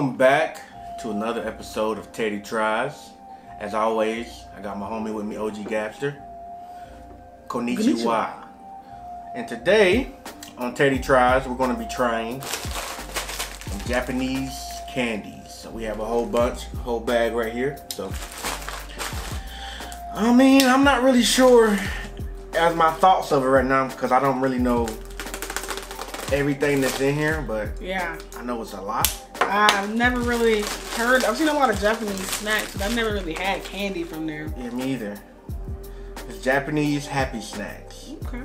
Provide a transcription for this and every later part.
Welcome back to another episode of Teddy Tries. As always, I got my homie with me, OG Gapster. Konnichiwa. Konnichiwa. And today, on Teddy Tries, we're going to be trying some Japanese candies. So we have a whole bunch, a whole bag right here. So, I mean, I'm not really sure as my thoughts of it right now because I don't really know everything that's in here, but Yeah. I know it's a lot. I've never really heard, I've seen a lot of Japanese snacks, but I've never really had candy from there. Yeah, me either. It's Japanese happy snacks. Okay.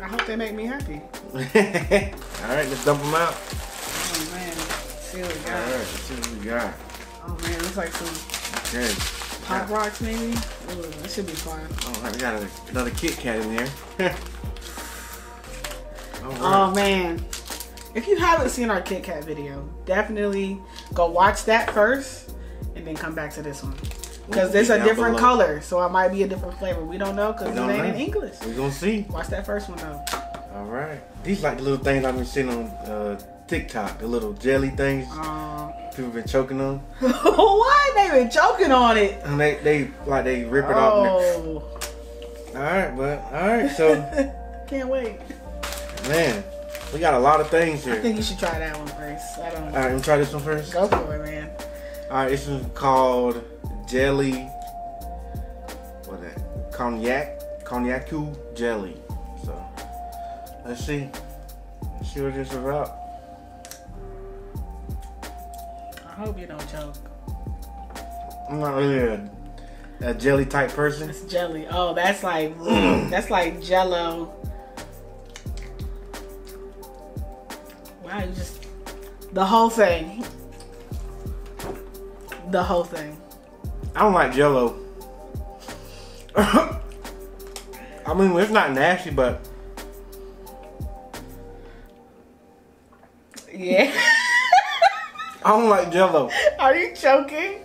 I hope they make me happy. All right, let's dump them out. Oh man. Let's see what we got. right, let's see what we got. Oh man, looks like some Okay. pop rocks maybe. Ooh, that should be fun. Oh, we got a, another Kit Kat in there. All right. Oh man. If you haven't seen our Kit Kat video, definitely go watch that first and then come back to this one. Because it's a different below. color, so it might be a different flavor. We don't know because it ain't in. English. We're gonna see. Watch that first one though. All right. These like the little things I've been seeing on uh, TikTok. The little jelly things Um, people been choking on. why they been choking on it? And they, they like they rip it off. Oh, All right, but all right. So can't wait. man, we got a lot of things here. I think you should try that one first. I don't know. All right, let me try this one first. go for it, man. All right, this is called jelly. What that? Konjac, konnyaku jelly. So let's see. Let's see what this is about. I hope you don't choke. I'm not really a, a jelly type person. It's jelly. Oh, that's like mm, that's like Jello. The whole thing. The whole thing. I don't like Jello. I mean, it's not nasty, but Yeah. I don't like Jello. Are you choking?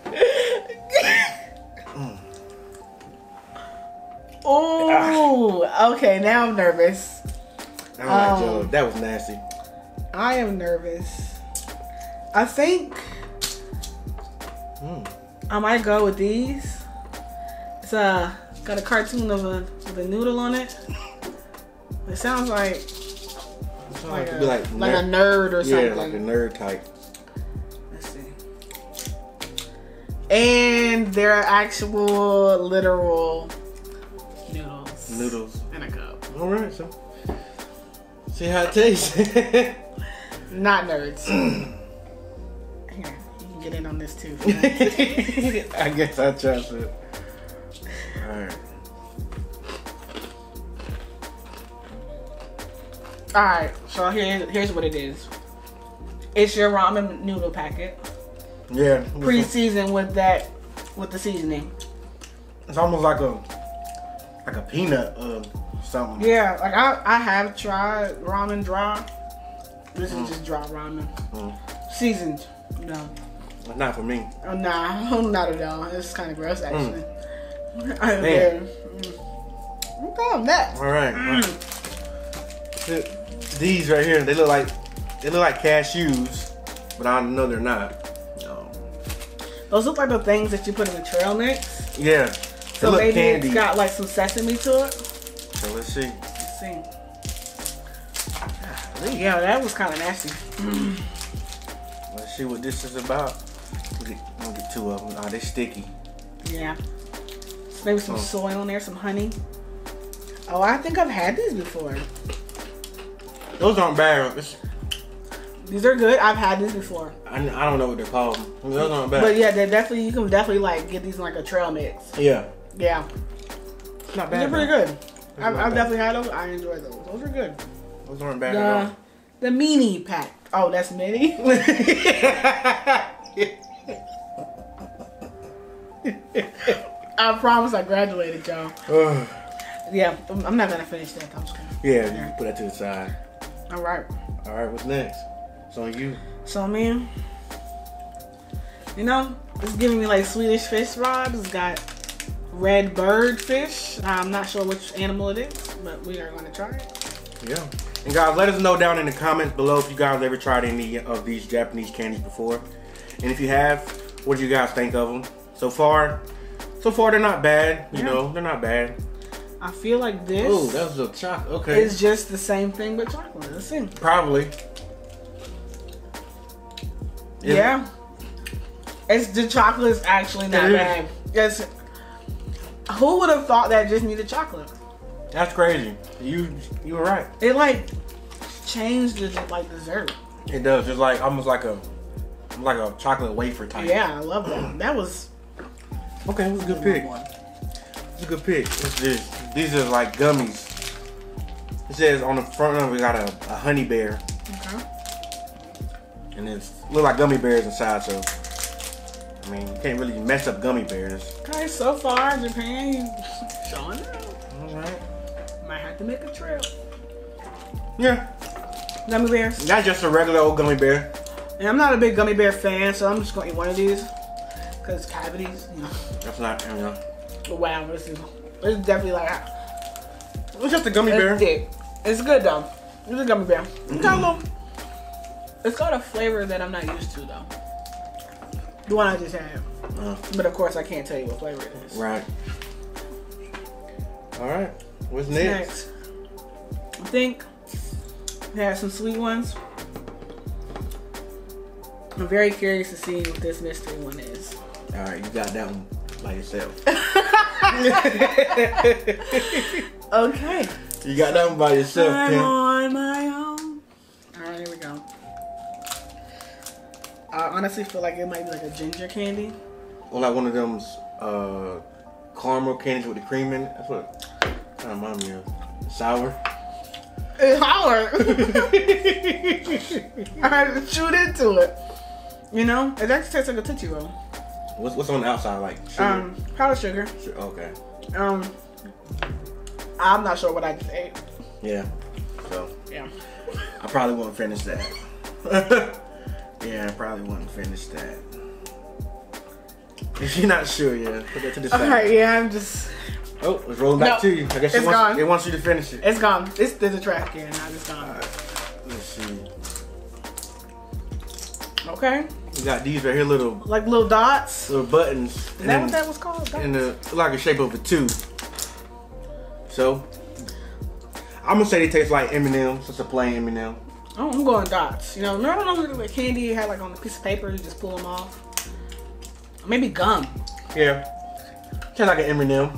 Oh, okay. Now I'm nervous. I don't like Um, Jello. That was nasty. I am nervous. I think Mm. I might go with these. It's uh got a cartoon of a with a noodle on it. It sounds like It like a, like, like, a nerd or yeah, something. Yeah, like a nerd type. Let's see. And there are actual literal noodles. Noodles. in a cup. All right, so see how it tastes. Not nerds. Here, you can get in on this too. I guess I trust it. All right. All right, so here, here's what it is. It's your ramen noodle packet, Yeah. pre-seasoned with that, with the seasoning. It's almost like a like a peanut uh something. Yeah, like I, I have tried ramen dry. This is just dry ramen, Mm. seasoned. No, Not for me. oh, nah, not at all. It's kind of gross actually. I Man. yeah. Mm. I'm calling that. All right. Mm. These right here, they look like they look like cashews, but I know they're not. Um, Those look like the things that you put in the trail mix. yeah. So maybe candy. it's got like some sesame to it. so let's see. Let's see. Yeah, that was kind of nasty. Let's see what this is about. Get, we'll get two of them. Ah, they're sticky. Yeah. Maybe some Oh. soy on there, some honey. Oh, I think I've had these before. Those aren't bad. It's, These are good. I've had these before. I, I don't know what they're called. Those aren't bad. But yeah, they're definitely you can definitely like get these in like a trail mix. yeah. Yeah, It's not they're pretty good. Those I've, I've definitely had those. I enjoy those. Those are good. Those aren't bad at all. The the mini pack. Oh, that's mini. I promise I graduated, y'all. Yeah, I'm not gonna finish that. I'm just gonna. yeah, you can put that to the side. All right. All right, what's next? It's on you. So man, you know, it's giving me like Swedish fish vibes. It's got red bird fish. I'm not sure which animal it is, but we are gonna try it. Yeah. And guys, let us know down in the comments below if you guys ever tried any of these Japanese candies before. And if you have, what do you guys think of them so far? So far, they're not bad. You Yeah. know, they're not bad. I feel like this Oh, that was a chocolate. Okay, It's just the same thing but chocolate. Let's see. probably. Is- Yeah. It's the chocolate is actually not It is. bad. Yes. Who would have thought that just needed chocolate? That's crazy. You you were right. It like changed the like dessert. It does. It's like almost like a like a chocolate wafer type. Yeah, I love that. That was Okay, it was a good pick. It's a good pick. What's this? These are like gummies. It says on the front of it we got a, a honey bear, Okay. and it's look like gummy bears inside. So, I mean, you can't really mess up gummy bears. Okay, so far Japan showing out. All right. Might have to make a trip. Yeah, Gummy bears. not just a regular old gummy bear. And I'm not a big gummy bear fan, so I'm just gonna eat one of these. Cause cavities, you know. That's not, you know. But wow, this is it's definitely like It's just a gummy it's bear. thick. It's good though. It's a gummy bear. It's got a little. It's got a flavor that I'm not used to though. The one I just had. Uh, But of course I can't tell you what flavor it is. right. All right. What's next? Next. I think they have some sweet ones. I'm very curious to see what this mystery one is. All right, you got that one by yourself. Okay. you got that one by yourself, I'm Kim. on my own. Alright, here we go. I honestly feel like it might be like a ginger candy. Or like one of them uh, caramel candies with the cream in it. That's what it kind of reminds me of. Sour. It's hard. I had to shoot into it. You know, it actually tastes like a Tootsie Roll. What's, what's on the outside like? Sugar? Um, powdered sugar. Su- okay. Um, I'm not sure what I just ate. Yeah. So Yeah. I probably won't finish that. yeah, I probably won't finish that. If you're not sure, yeah, put that to the side. Alright, yeah, I'm just. Oh, it's rolling back to you. I guess it it's wants, gone. it wants you to finish it. It's gone. It's there's a can. Now it's gone. Alright, let's see. Okay. We got these right here, little Like little dots. little buttons. Is that what that was called? in the like a shape of a two. So I'm gonna say they taste like M&M's, just a plain M&M. Oh, I'm going dots. You know, remember those little candy you had like on a piece of paper, you just pull them off? Maybe gum. Yeah, tastes like an M&M.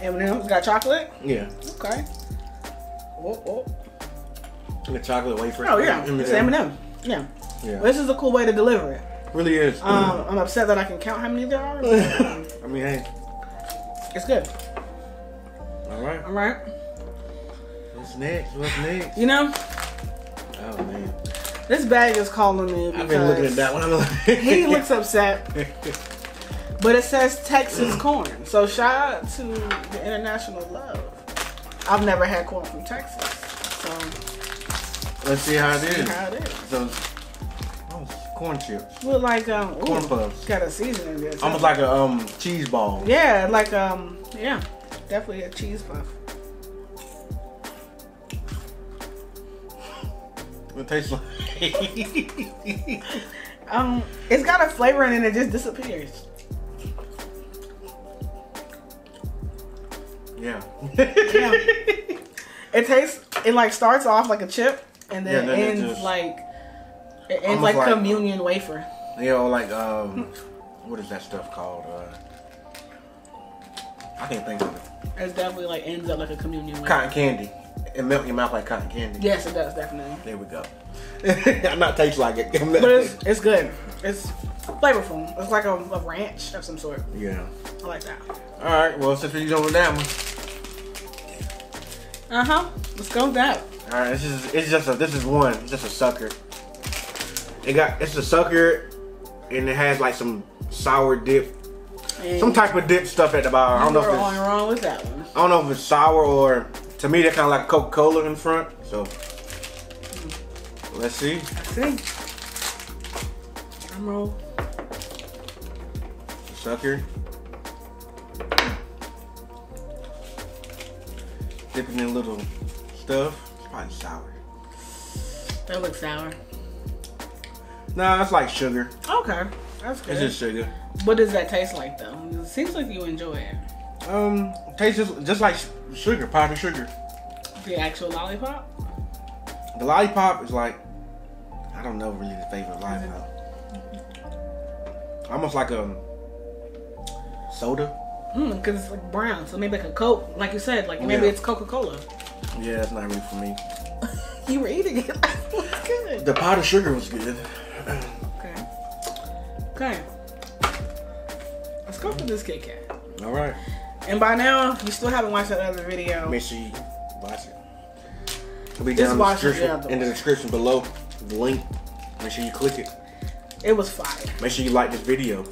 M&M's got chocolate? Yeah, Okay. Oh, oh. and a chocolate wafer. oh yeah, M&M. it's M&M. Yeah. Yeah, Well, this is a cool way to deliver it. really is. Um, I'm upset that I can count how many there are. I mean, hey, it's good. all right. All right. What's next? What's next? You know, Oh man, this bag is calling me I've been looking at that one. He looks upset. But it says Texas corn. So shout out to the international love. I've never had corn from Texas. So Let's see how it see how it is. So, corn chips, Look like um ooh, corn puffs, got a seasoning there. almost like a um cheese ball. Yeah, like um yeah. Definitely a cheese puff. It tastes like. Um it's got a flavor in it and it just disappears. yeah. Yeah. It tastes it like starts off like a chip and then Yeah, then it ends just- like it ends Almost like, like- communion wafer. You know, like um, what is that stuff called? Uh, I can't think of it. It's definitely like ends up like a communion wafer. Cotton candy. It melt your mouth like cotton candy. Yes, it does definitely. There we go. I'm not taste like it. But it's it's good. It's flavorful. It's like a, a ranch of some sort. yeah. I like that. All right. Well, since we're done with that one, Uh huh. Let's go with that. all right. This is it's just a this is one. It's just a sucker. It got it's a sucker, and it has like some sour dip, And some type of dip stuff at the bottom. I don't know if it's wrong with that one. I don't know if it's sour or to me they're kind of like Coca Cola in front. So let's see. Let's see. Drum roll. Sucker. Dipping in little stuff. It's probably sour. That looks sour. Nah, it's like sugar. Okay, that's good. It's just sugar. what does that taste like though? It seems like you enjoy it. Um, tastes just, just like sugar, powdered sugar. The actual lollipop. The lollipop is like, I don't know really the favorite lollipop. Almost like a soda. Mm, because it's like brown, so maybe like a Coke, like you said, like maybe Yeah. it's Coca Cola. Yeah, it's not really for me. You were eating it. It's good. The powdered sugar was good. Okay. Okay. Let's go for this Kit Kat. All right. And by now, you still haven't watched that other video, Make sure you watch it. It'll be Just down in the watch the description, in the description below. The link. Make sure you click it. it was fire. Make sure you like this video.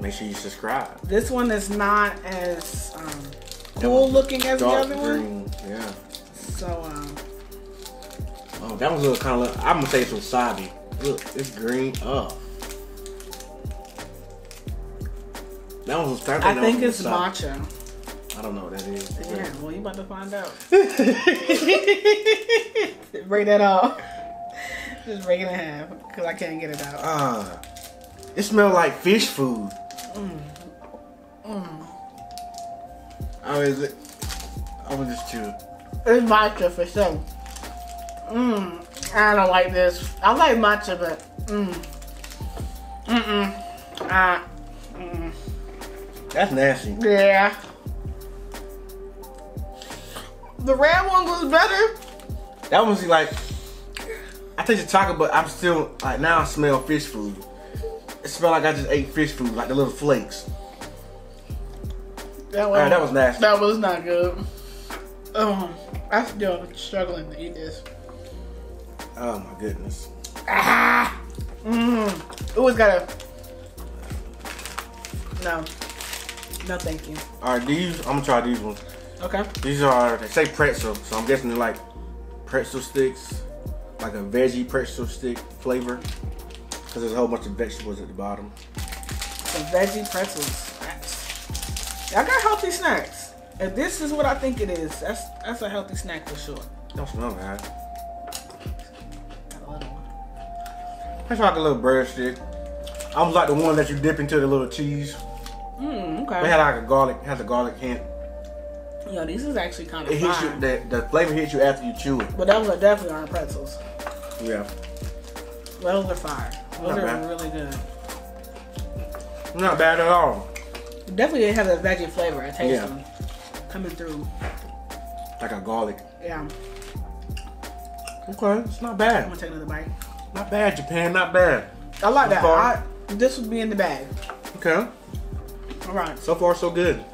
Make sure you subscribe. This one is not as um, cool looking as the other one. Yeah. So, um, Oh, that was a little kind of. I'm gonna say it's wasabi. Look, it's green. Oh. That was. I think, I think it's matcha. I don't know what that is. Yeah, well, you about to find out. break that off. Just break it in half because I can't get it out. Ah, it smells like fish food. Oh, is it? I was just chew. It's matcha for sure. Mmm. I don't like this. I like matcha, but mmm. Mm-mm. Ah. Mm. That's nasty. Yeah. The red one was better. That one's like. I taste the chocolate, but I'm still like now. I smell fish food. It smell like I just ate fish food, like the little flakes. That, Alright, that was nasty. That was not good. Um, I'm still struggling to eat this. Oh my goodness. Ah. Mmm. Always gotta. No. No, thank you. All right, these I'm gonna try these ones. Okay. These are they say pretzel, so I'm guessing they're like pretzel sticks, like a veggie pretzel stick flavor, because there's a whole bunch of vegetables at the bottom. Some veggie pretzels. Y'all got healthy snacks. If this is what I think it is, that's that's a healthy snack for sure. Don't smell bad. It's like a little bread stick. Almost like the one that you dip into the little cheese. Mm, They okay. had like a garlic, has a garlic hint. Yo, these is actually kind of. It hits you. The, the flavor hits you after you chew it. But those are definitely aren't pretzels. Yeah. Those are fire. Those Not are bad. really good. Not bad at all. Definitely has a veggie flavor. I taste Yeah. them coming through. Like a garlic. Yeah. Okay, it's not bad. I'm gonna take another bite. Not bad, Japan. Not bad. I like that. I, this would be in the bag. Okay. All right. So far, so good.